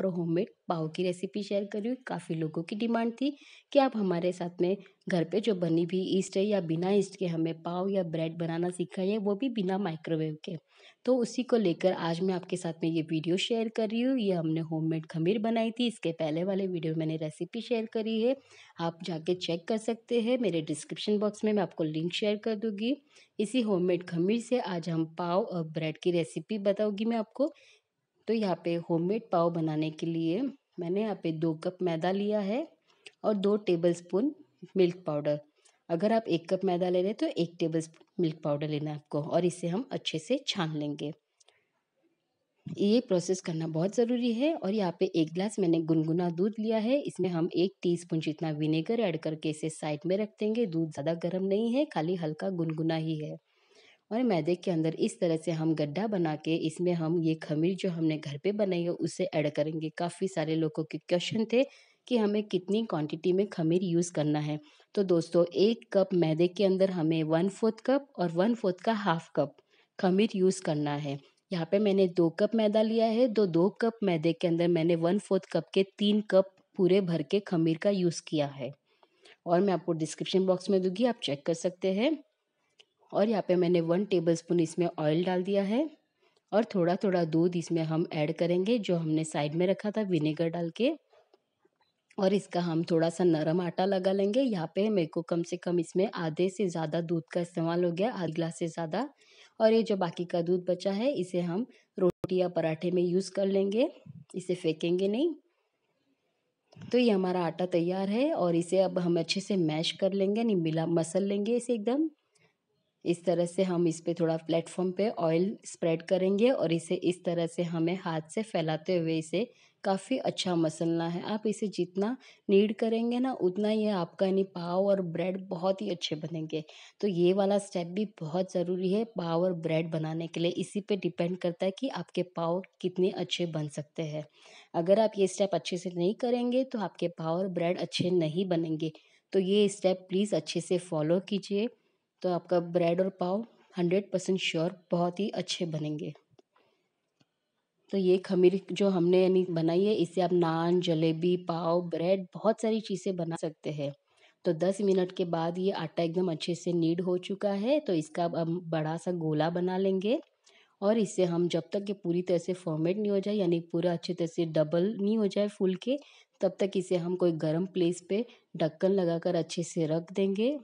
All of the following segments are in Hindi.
पर होममेड पाव की रेसिपी शेयर कर रही हूँ। काफ़ी लोगों की डिमांड थी कि आप हमारे साथ में घर पे जो बनी हुई ईस्ट है या बिना ईस्ट के हमें पाव या ब्रेड बनाना सिखाइए, वो भी बिना माइक्रोवेव के। तो उसी को लेकर आज मैं आपके साथ में ये वीडियो शेयर कर रही हूँ। ये हमने होममेड खमीर बनाई थी। इसके पहले वाले वीडियो मैंने रेसिपी शेयर करी है। आप जाके चेक कर सकते हैं। मेरे डिस्क्रिप्शन बॉक्स में मैं आपको लिंक शेयर कर दूँगी। इसी होममेड खमीर से आज हम पाव और ब्रेड की रेसिपी बताऊँगी मैं आपको। तो यहाँ पे होममेड पाव बनाने के लिए मैंने यहाँ पे दो कप मैदा लिया है और दो टेबल स्पून मिल्क पाउडर अगर आप एक कप मैदा ले रहे तो एक टेबल स्पून मिल्क पाउडर लेना है आपको और इसे हम अच्छे से छान लेंगे। ये प्रोसेस करना बहुत ज़रूरी है और यहाँ पे एक गिलास मैंने गुनगुना दूध लिया है। इसमें हम एक टीस्पून जितना विनेगर ऐड करके इसे साइड में रख देंगे। दूध ज़्यादा गर्म नहीं है, खाली हल्का गुनगुना ही है। और मैदे के अंदर इस तरह से हम गड्ढा बना के इसमें हम ये खमीर जो हमने घर पे बनाई है, उसे ऐड करेंगे। काफ़ी सारे लोगों के क्वेश्चन थे कि हमें कितनी क्वांटिटी में खमीर यूज़ करना है। तो दोस्तों, एक कप मैदे के अंदर हमें वन फोर्थ कप और वन फोर्थ का हाफ़ कप खमीर यूज़ करना है। यहाँ पे मैंने दो कप मैदा लिया है तो दो कप मैदे के अंदर मैंने वन फोर्थ कप के तीन कप पूरे भर के खमीर का यूज़ किया है। और मैं आपको डिस्क्रिप्शन बॉक्स में दूँगी, आप चेक कर सकते हैं। और यहाँ पे मैंने वन टेबल स्पून इसमें ऑयल डाल दिया है और थोड़ा थोड़ा दूध इसमें हम ऐड करेंगे, जो हमने साइड में रखा था विनेगर डाल के। और इसका हम थोड़ा सा नरम आटा लगा लेंगे। यहाँ पे मेरे को कम से कम इसमें आधे से ज़्यादा दूध का इस्तेमाल हो गया, आध गिलास से ज़्यादा। और ये जो बाकी का दूध बचा है, इसे हम रोटी या पराठे में यूज़ कर लेंगे। इसे फेंकेंगे नहीं। तो ये हमारा आटा तैयार है और इसे अब हम अच्छे से मैश कर लेंगे, नहीं मिला, मसल लेंगे इसे एकदम। इस तरह से हम इस पर थोड़ा प्लेटफॉर्म पे ऑयल स्प्रेड करेंगे और इसे इस तरह से हमें हाथ से फैलाते हुए इसे काफ़ी अच्छा मसलना है। आप इसे जितना नीड करेंगे ना, उतना ही आपका यानी पाव और ब्रेड बहुत ही अच्छे बनेंगे। तो ये वाला स्टेप भी बहुत ज़रूरी है पाव और ब्रेड बनाने के लिए। इसी पे डिपेंड करता है कि आपके पाव कितने अच्छे बन सकते हैं। अगर आप ये स्टेप अच्छे से नहीं करेंगे तो आपके पाव और ब्रेड अच्छे नहीं बनेंगे। तो ये स्टेप प्लीज़ अच्छे से फॉलो कीजिए। तो आपका ब्रेड और पाव हंड्रेड परसेंट श्योर बहुत ही अच्छे बनेंगे। तो ये खमीर जो हमने यानी बनाई है इससे आप नान, जलेबी, पाव ब्रेड बहुत सारी चीज़ें बना सकते हैं। तो 10 मिनट के बाद ये आटा एकदम अच्छे से नीड हो चुका है तो इसका अब हम बड़ा सा गोला बना लेंगे। और इसे हम जब तक ये पूरी तरह से फॉर्मेट नहीं हो जाए, यानी पूरा अच्छी तरह से डबल नहीं हो जाए फूल के, तब तक इसे हम कोई गर्म प्लेस पे ढक्कन लगाकर अच्छे से रख देंगे।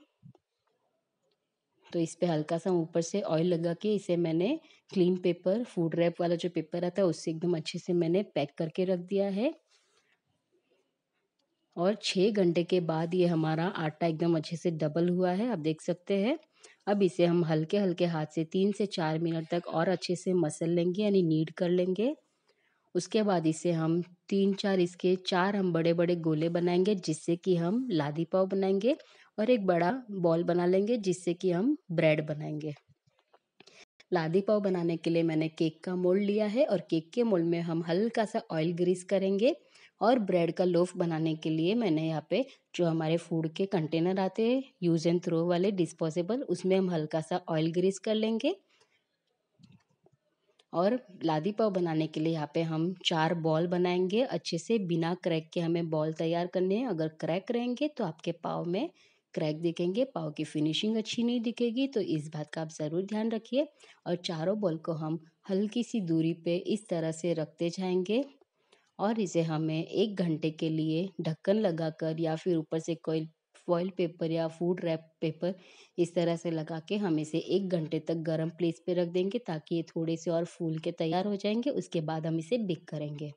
तो इस पर हल्का सा ऊपर से ऑयल लगा के इसे मैंने क्लीन पेपर फ़ूड रैप वाला जो पेपर आता है, उससे एकदम अच्छे से मैंने पैक करके रख दिया है। और छः घंटे के बाद ये हमारा आटा एकदम अच्छे से डबल हुआ है, आप देख सकते हैं। अब इसे हम हल्के हल्के हाथ से तीन से चार मिनट तक और अच्छे से मसल लेंगे, यानी नीड कर लेंगे। उसके बाद इसे हम तीन, चार, इसके चार हम बड़े बड़े गोले बनाएँगे, जिससे कि हम लादी पाव बनाएँगे। और एक बड़ा बॉल बना लेंगे, जिससे कि हम ब्रेड बनाएँगे। लादी पाव बनाने के लिए मैंने केक का मोल्ड लिया है और केक के मोल्ड में हम हल्का सा ऑयल ग्रीस करेंगे और ब्रेड का लोफ बनाने के लिए मैंने यहाँ पे जो हमारे फ़ूड के कंटेनर आते हैं यूज़ एंड थ्रो वाले डिस्पोजेबल उसमें हम हल्का सा ऑयल ग्रीस कर लेंगे। और लादी पाव बनाने के लिए यहाँ पे हम चार बॉल बनाएँगे। अच्छे से बिना क्रैक के हमें बॉल तैयार करने हैं। अगर क्रैक रहेंगे तो आपके पाव में क्रैक दिखेंगे, पाव की फिनिशिंग अच्छी नहीं दिखेगी तो इस बात का आप ज़रूर ध्यान रखिए। और चारों बॉल को हम हल्की सी दूरी पे इस तरह से रखते जाएँगे और इसे हमें एक घंटे के लिए ढक्कन लगाकर या फिर ऊपर से कोई फॉइल पेपर या फ़ूड रैप पेपर इस तरह से लगा के हम इसे एक घंटे तक गर्म प्लेस पे रख देंगे, ताकि ये थोड़े से और फूल के तैयार हो जाएँगे। उसके बाद हम इसे बेक करेंगे।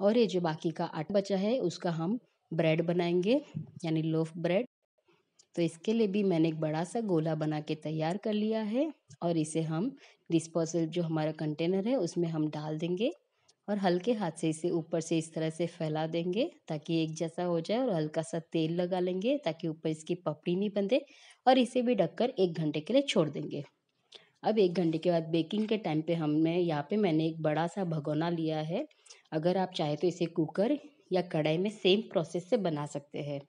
और ये जो बाकी का आटा बचा है, उसका हम ब्रेड बनाएँगे, यानी लोफ ब्रेड। तो इसके लिए भी मैंने एक बड़ा सा गोला बना के तैयार कर लिया है और इसे हम डिस्पोजल जो हमारा कंटेनर है उसमें हम डाल देंगे और हल्के हाथ से इसे ऊपर से इस तरह से फैला देंगे ताकि एक जैसा हो जाए और हल्का सा तेल लगा लेंगे ताकि ऊपर इसकी पपड़ी नहीं बंधे और इसे भी ढककर एक घंटे के लिए छोड़ देंगे। अब एक घंटे के बाद बेकिंग के टाइम पे हमने यहाँ पे मैंने एक बड़ा सा भगोना लिया है। अगर आप चाहे तो इसे कुकर या कढ़ाई में सेम प्रोसेस से बना सकते हैं।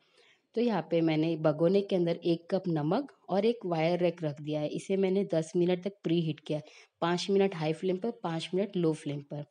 तो यहाँ पे मैंने भगोने के अंदर एक कप नमक और एक वायर रैक रख दिया है। इसे मैंने दस मिनट तक प्री हीट किया है। पाँच मिनट हाई फ्लेम पर, पाँच मिनट लो फ्लेम पर।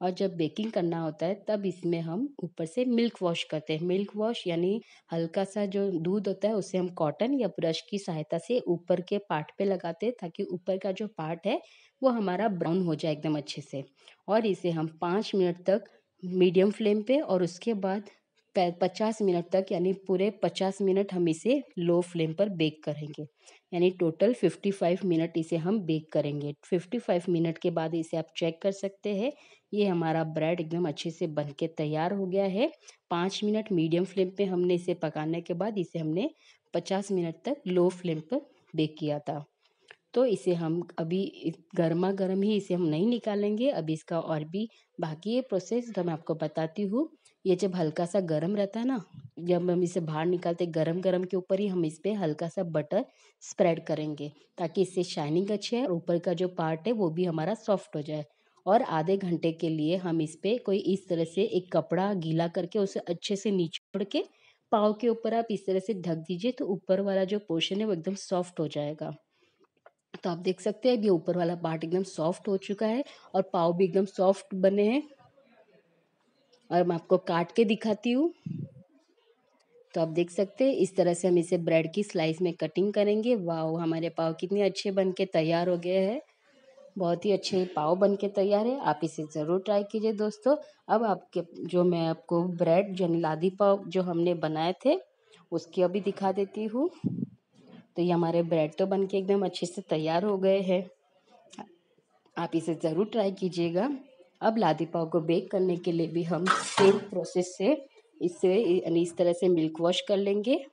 और जब बेकिंग करना होता है, तब इसमें हम ऊपर से मिल्क वॉश करते हैं। मिल्क वॉश यानी हल्का सा जो दूध होता है, उसे हम कॉटन या ब्रश की सहायता से ऊपर के पार्ट पे लगाते हैं, ताकि ऊपर का जो पार्ट है, वो हमारा ब्राउन हो जाए एकदम अच्छे से। और इसे हम पाँच मिनट तक मीडियम फ्लेम पे और उसके बाद पचास मिनट तक, यानी पूरे पचास मिनट हम इसे लो फ्लेम पर बेक करेंगे। यानी टोटल फिफ्टी फाइव मिनट इसे हम बेक करेंगे। फिफ्टी फाइव मिनट के बाद इसे आप चेक कर सकते हैं। ये हमारा ब्रेड एकदम अच्छे से बन के तैयार हो गया है। पाँच मिनट मीडियम फ्लेम पे हमने इसे पकाने के बाद इसे हमने पचास मिनट तक लो फ्लेम पर बेक किया था। तो इसे हम अभी गर्मा गर्म ही इसे हम नहीं निकालेंगे। अभी इसका और भी बाकी ये प्रोसेस तो मैं आपको बताती हूँ। ये जब हल्का सा गर्म रहता है ना, जब हम इसे बाहर निकालते गरम गरम के ऊपर ही हम इस पर हल्का सा बटर स्प्रेड करेंगे, ताकि इससे शाइनिंग अच्छी है और ऊपर का जो पार्ट है वो भी हमारा सॉफ्ट हो जाए। और आधे घंटे के लिए हम इस पर कोई इस तरह से एक कपड़ा गीला करके उसे अच्छे से निचोड़ के, पाव के ऊपर आप इस तरह से ढक दीजिए तो ऊपर वाला जो पोर्शन है वो एकदम सॉफ्ट हो जाएगा। तो आप देख सकते हैं ये ऊपर वाला पार्ट एकदम सॉफ्ट हो चुका है और पाव भी एकदम सॉफ्ट बने हैं। और मैं आपको काट के दिखाती हूँ। तो आप देख सकते हैं, इस तरह से हम इसे ब्रेड की स्लाइस में कटिंग करेंगे। वाह हमारे पाव कितने अच्छे बन के तैयार हो गए हैं। बहुत ही अच्छे पाव बन के तैयार है। आप इसे ज़रूर ट्राई कीजिए दोस्तों। अब आपके, जो मैं आपको ब्रेड, जो लादी पाव जो हमने बनाए थे, उसकी अभी दिखा देती हूँ। तो ये हमारे ब्रेड तो बन के एकदम अच्छे से तैयार हो गए हैं। आप इसे ज़रूर ट्राई कीजिएगा। अब लादी पाव को बेक करने के लिए भी हम सेम प्रोसेस से इससे इस तरह से मिल्क वॉश कर लेंगे।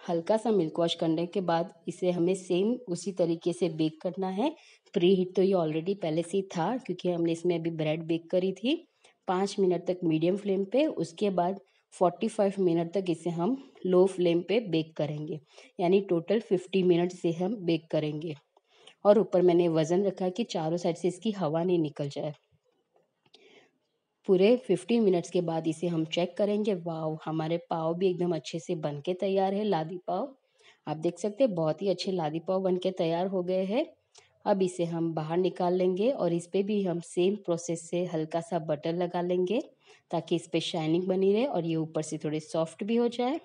हल्का सा मिल्क वॉश करने के बाद इसे हमें सेम उसी तरीके से बेक करना है। प्री हीट तो ये ऑलरेडी पहले से ही था, क्योंकि हमने इसमें अभी ब्रेड बेक करी थी। पाँच मिनट तक मीडियम फ्लेम पे, उसके बाद फोर्टी फाइव मिनट तक इसे हम लो फ्लेम पे बेक करेंगे। यानी टोटल फिफ्टी मिनट से हम बेक करेंगे। और ऊपर मैंने वज़न रखा कि चारों साइड से इसकी हवा नहीं निकल जाए। पूरे फिफ्टी मिनट्स के बाद इसे हम चेक करेंगे। वाव हमारे पाव भी एकदम अच्छे से बन के तैयार है, लादी पाव। आप देख सकते हैं, बहुत ही अच्छे लादी पाव बन के तैयार हो गए हैं। अब इसे हम बाहर निकाल लेंगे और इस पर भी हम सेम प्रोसेस से हल्का सा बटर लगा लेंगे ताकि इस पर शाइनिंग बनी रहे और ये ऊपर से थोड़े सॉफ्ट भी हो जाए।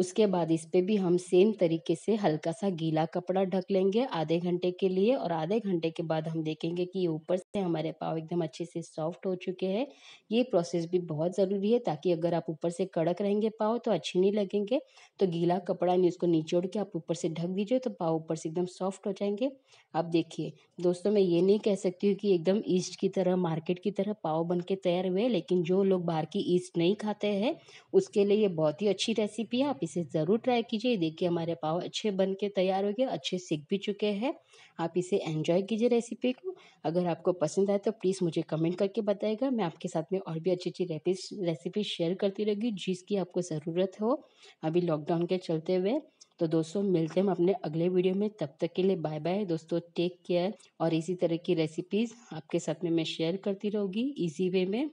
उसके बाद इस पर भी हम सेम तरीके से हल्का सा गीला कपड़ा ढक लेंगे आधे घंटे के लिए और आधे घंटे के बाद हम देखेंगे कि ऊपर से हमारे पाव एकदम अच्छे से सॉफ्ट हो चुके हैं। ये प्रोसेस भी बहुत ज़रूरी है ताकि अगर आप ऊपर से कड़क रहेंगे पाव तो अच्छे नहीं लगेंगे। तो गीला कपड़ा नहीं उसको निचोड़ के आप ऊपर से ढक दीजिए तो पाव ऊपर से एकदम सॉफ्ट हो जाएँगे। आप देखिए, दोस्तों मैं ये नहीं कह सकती हूँ कि एकदम ईस्ट की तरह मार्केट की तरह पाव बन के तैयार हुए लेकिन जो लोग बाहर की ईस्ट नहीं खाते हैं, उसके लिए ये बहुत ही अच्छी रेसिपी है। आप इसे ज़रूर ट्राई कीजिए। देखिए, हमारे पाव अच्छे बन के तैयार हो गए, अच्छे सीख भी चुके हैं। आप इसे एंजॉय कीजिए रेसिपी को। अगर आपको पसंद आए तो प्लीज़ मुझे कमेंट करके बताएगा मैं आपके साथ में और भी अच्छी अच्छी रेसिपी शेयर करती रहेगी जिसकी आपको ज़रूरत हो अभी लॉकडाउन के चलते हुए। तो दोस्तों, मिलते हैं हम अपने अगले वीडियो में। तब तक के लिए बाय बाय दोस्तों, टेक केयर। और इसी तरह की रेसिपीज़ आपके साथ में मैं शेयर करती रहूँगी, इजी वे में।